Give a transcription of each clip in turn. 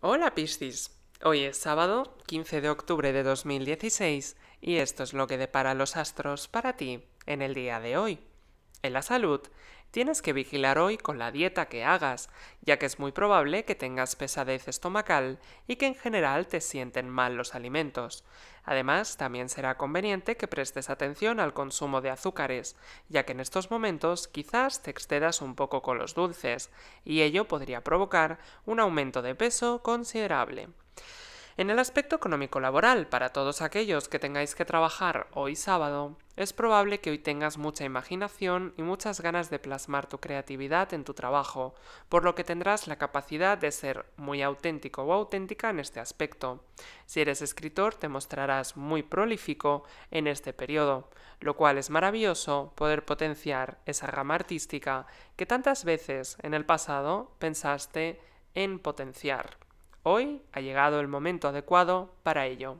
Hola Piscis. Hoy es sábado 15 de octubre de 2016 y esto es lo que depara los astros para ti en el día de hoy. En la salud, tienes que vigilar hoy con la dieta que hagas, ya que es muy probable que tengas pesadez estomacal y que en general te sienten mal los alimentos. Además, también será conveniente que prestes atención al consumo de azúcares, ya que en estos momentos quizás te excedas un poco con los dulces, y ello podría provocar un aumento de peso considerable. En el aspecto económico laboral, para todos aquellos que tengáis que trabajar hoy sábado, es probable que hoy tengas mucha imaginación y muchas ganas de plasmar tu creatividad en tu trabajo, por lo que tendrás la capacidad de ser muy auténtico o auténtica en este aspecto. Si eres escritor, te mostrarás muy prolífico en este periodo, lo cual es maravilloso poder potenciar esa rama artística que tantas veces en el pasado pensaste en potenciar. Hoy ha llegado el momento adecuado para ello.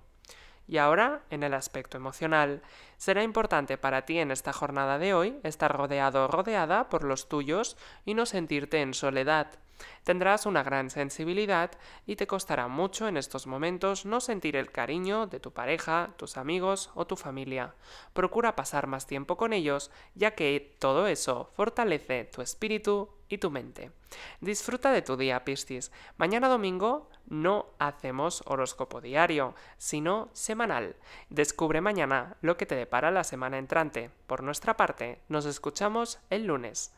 Y ahora, en el aspecto emocional, será importante para ti en esta jornada de hoy estar rodeado o rodeada por los tuyos y no sentirte en soledad. Tendrás una gran sensibilidad y te costará mucho en estos momentos no sentir el cariño de tu pareja, tus amigos o tu familia. Procura pasar más tiempo con ellos, ya que todo eso fortalece tu espíritu y tu mente. Disfruta de tu día, Piscis. Mañana domingo no hacemos horóscopo diario, sino semanal. Descubre mañana lo que te depara la semana entrante. Por nuestra parte, nos escuchamos el lunes.